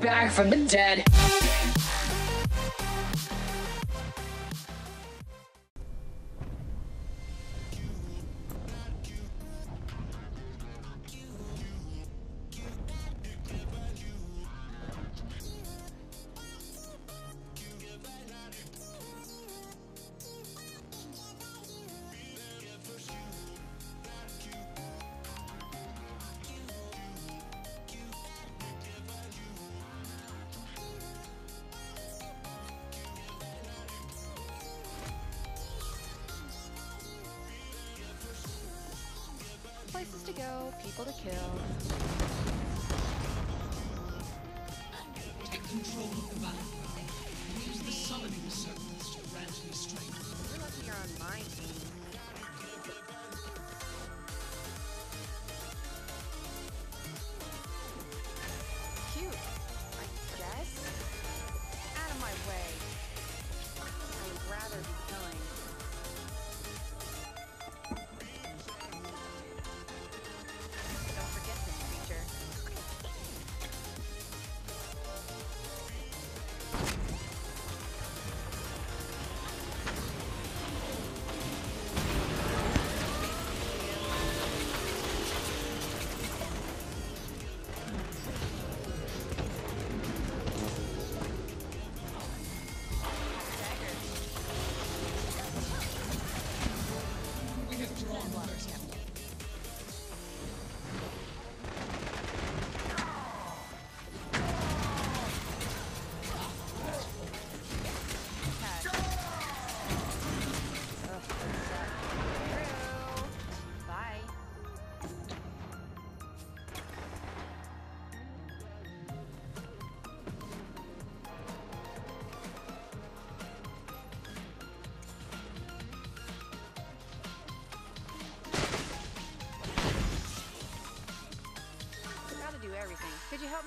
Back from the dead.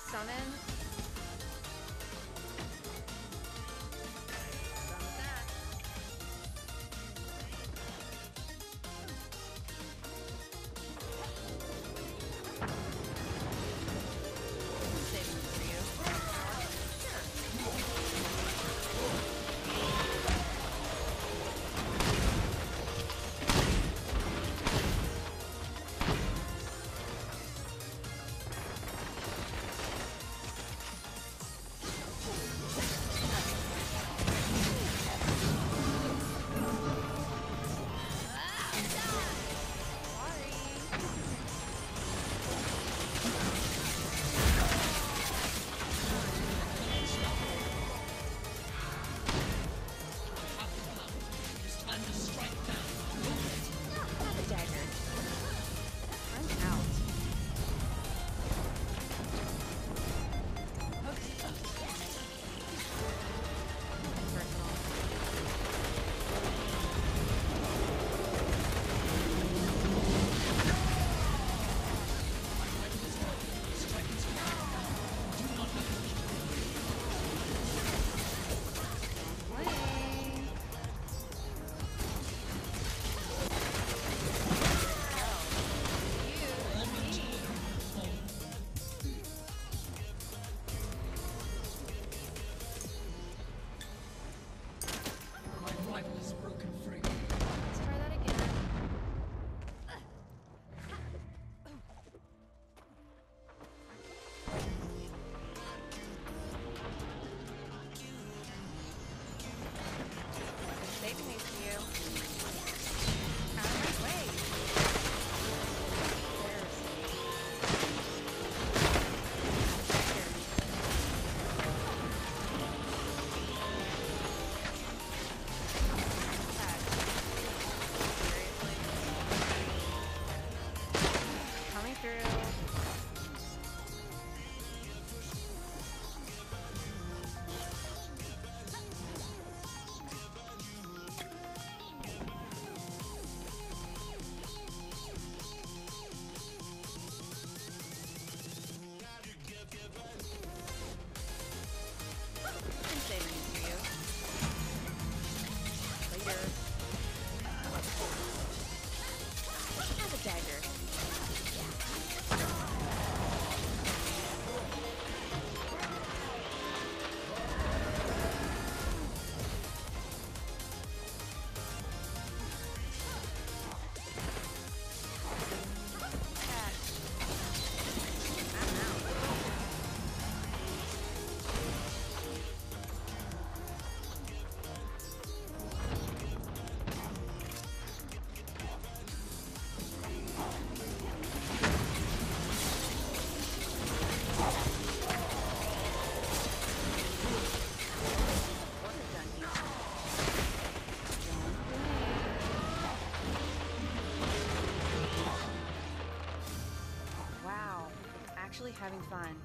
Summon? Having fun.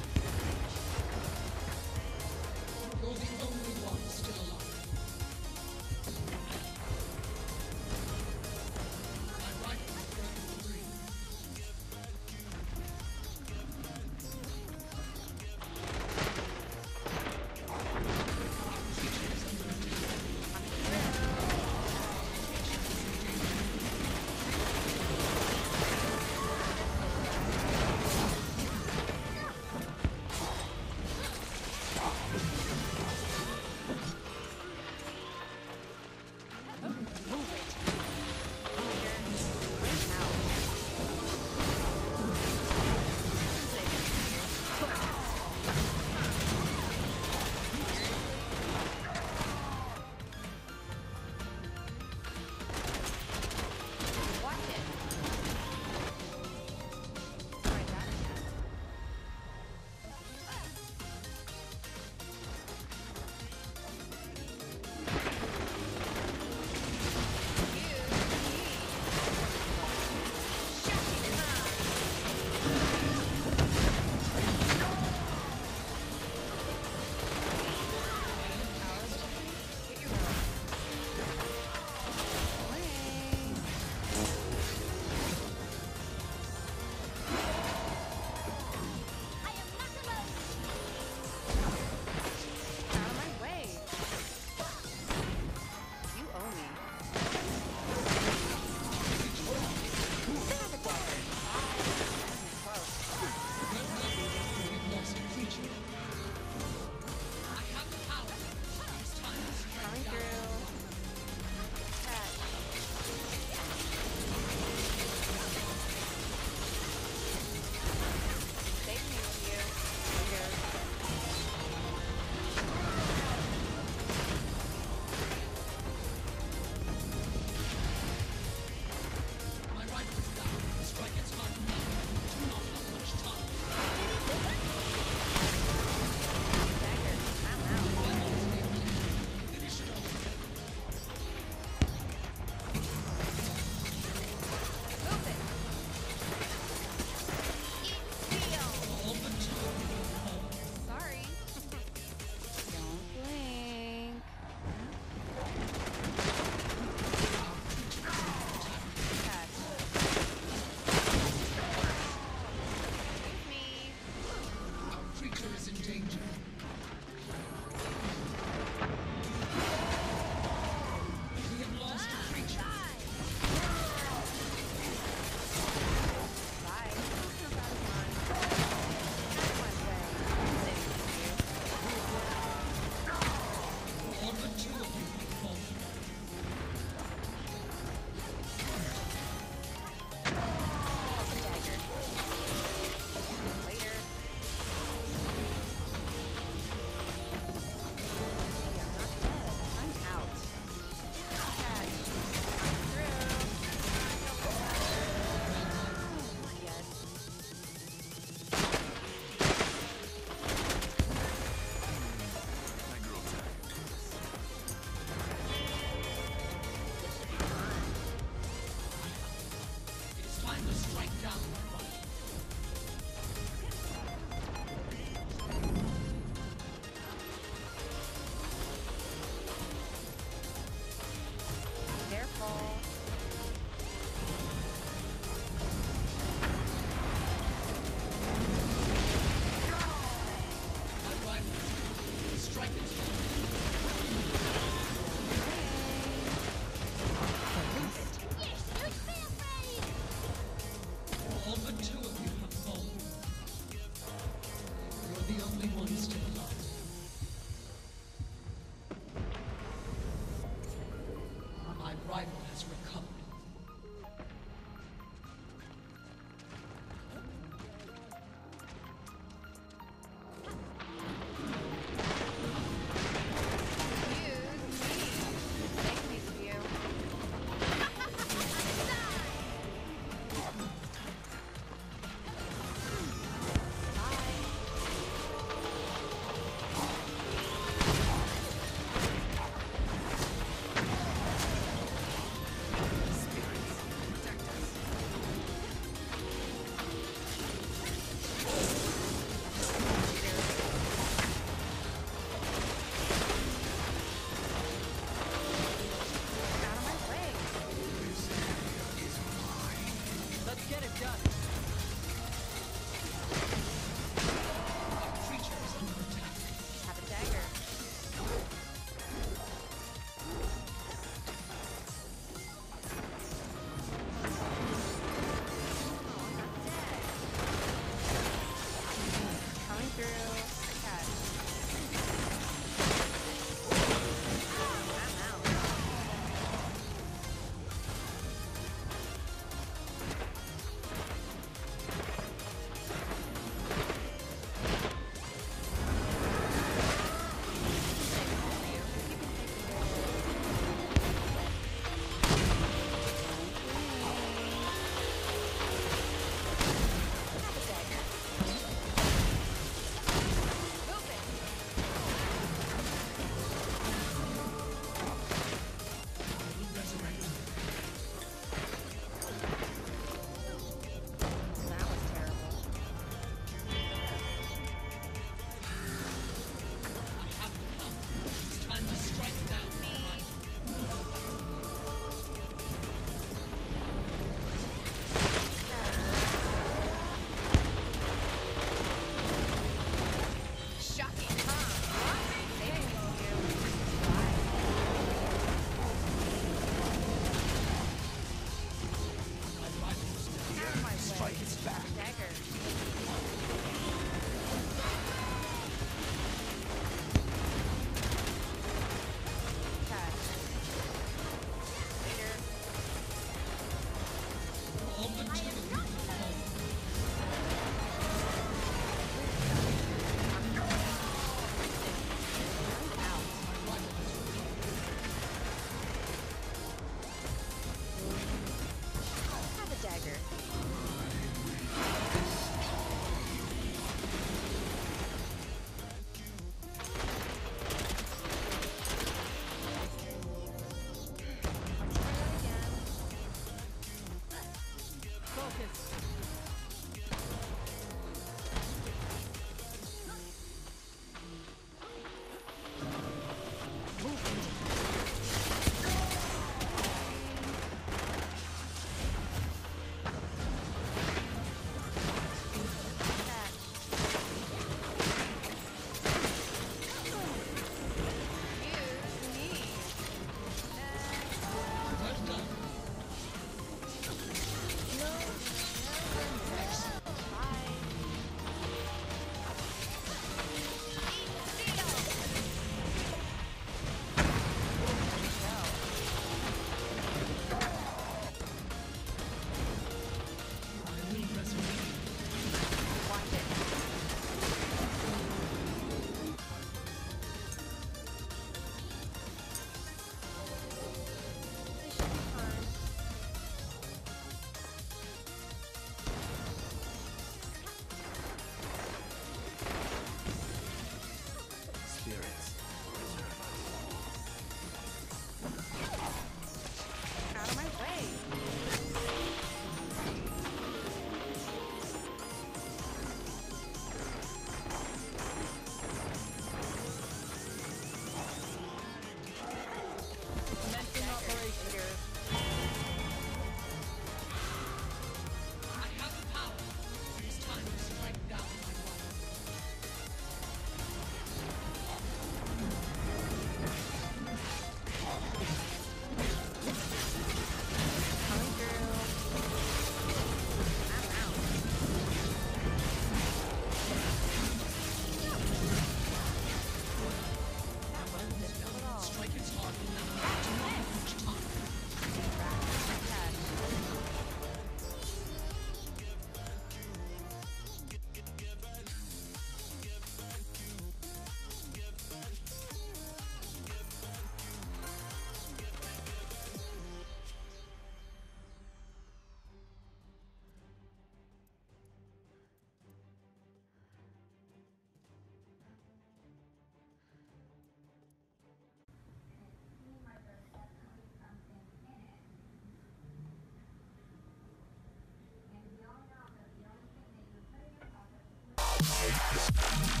Thank